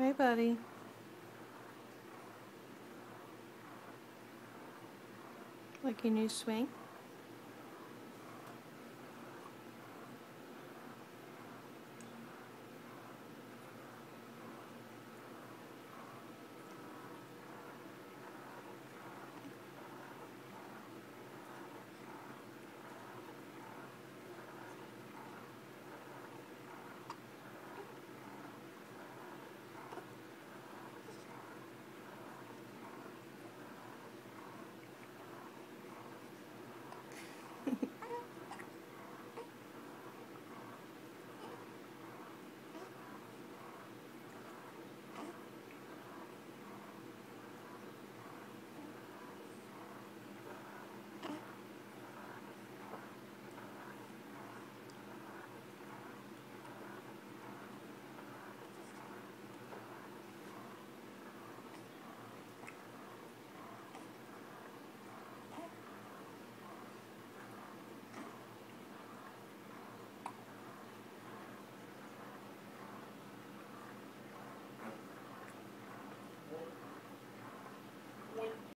Hey, buddy. Like a new swing?